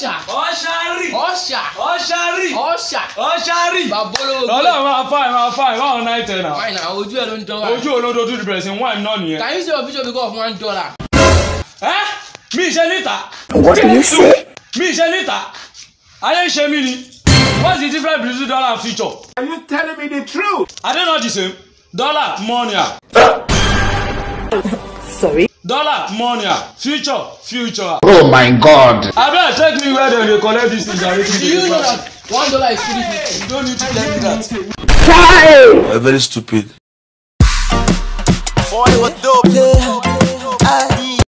ọ̀ṣà ọ̀ṣàrì ọ̀ṣà ọ̀ṣàrì ọ̀ṣà ọ̀ṣàrì. babolówó gbé ọlọ́run máa fa ẹ̀ máa fa ẹ̀ máa ọ̀nà ìtẹ̀ náà. wáyé náà ojú ẹ̀ ló ń dán ojú olóńdó tó ti bẹ̀rẹ̀ sí wáìn nìyẹn. can you see your picture because of one dollar. ẹ mi ìṣe níta. what do you say. mi ìṣe níta ayé ìṣe mi ni what's the difference between dollar and future? are you telling me the truth. are they not the same dollar money. Ah. sorry dollar money ah, future future. Ah. oh my god. abeg take me where dem dey collect dis things and wetin dey dey one dollar is three fifty. you don't need to tell me that. Why? you very stupid. Boy, what dope, yeah.